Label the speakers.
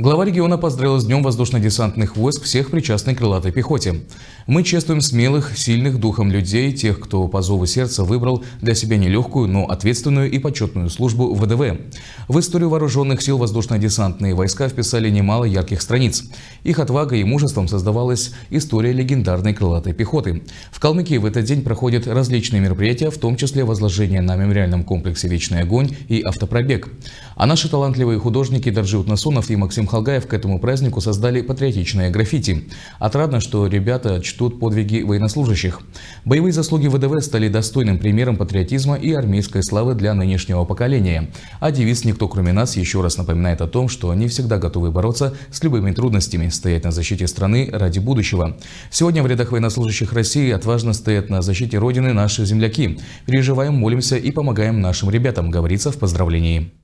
Speaker 1: Глава региона поздравил с Днем воздушно-десантных войск всех причастных к крылатой пехоте. Мы чествуем смелых, сильных духом людей, тех, кто по зову сердца выбрал для себя нелегкую, но ответственную и почетную службу в ВДВ. В историю вооруженных сил воздушно-десантные войска вписали немало ярких страниц. Их отвагой и мужеством создавалась история легендарной крылатой пехоты. В Калмыкии в этот день проходят различные мероприятия, в том числе возложение на мемориальном комплексе «Вечный огонь» и автопробег. А наши талантливые художники Дарджиут Насонов и Максим Халгаев к этому празднику создали патриотичное граффити. Отрадно, что ребята чтут подвиги военнослужащих. Боевые заслуги ВДВ стали достойным примером патриотизма и армейской славы для нынешнего поколения. А девиз «Никто кроме нас» еще раз напоминает о том, что они всегда готовы бороться с любыми трудностями, стоять на защите страны ради будущего. Сегодня в рядах военнослужащих России отважно стоят на защите Родины наши земляки. Переживаем, молимся и помогаем нашим ребятам, говорится в поздравлении.